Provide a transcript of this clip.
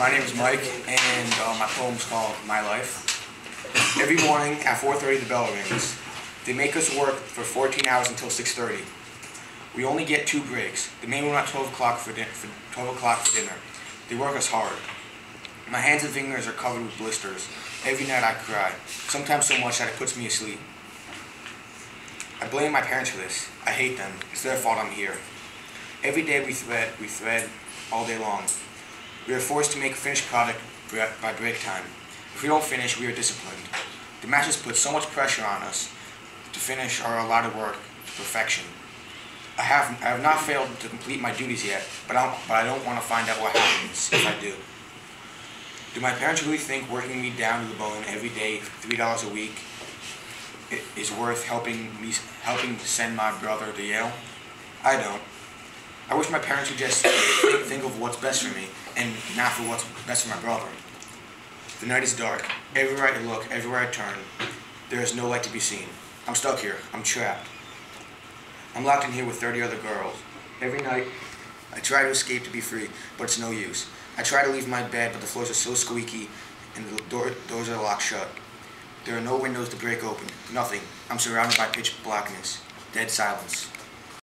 My name is Mike, and uh, my poem's called My Life. Every morning at 4.30 the bell rings. They make us work for 14 hours until 6.30. We only get two breaks. The main one at 12 o'clock for, din- for 12 o'clock for dinner. They work us hard. My hands and fingers are covered with blisters. Every night I cry, sometimes so much that it puts me asleep. I blame my parents for this. I hate them. It's their fault I'm here. Every day we thread, we thread all day long. We are forced to make a finished product by break time. If we don't finish, we are disciplined. The masters put so much pressure on us to finish our allotted work to perfection. I have, I have not failed to complete my duties yet, but, I don't, but I don't want to find out what happens if I do. Do my parents really think working me down to the bone every day, three dollars a week, is worth helping me helping send my brother to Yale? I don't. I wish my parents would just think, of what's best for me and not for what's best for my brother. The night is dark. Everywhere I look, everywhere I turn, there is no light to be seen. I'm stuck here. I'm trapped. I'm locked in here with 30 other girls. Every night, I try to escape to be free, but it's no use. I try to leave my bed, but the floors are so squeaky and the door, doors are locked shut. There are no windows to break open. Nothing. I'm surrounded by pitch blackness. Dead silence.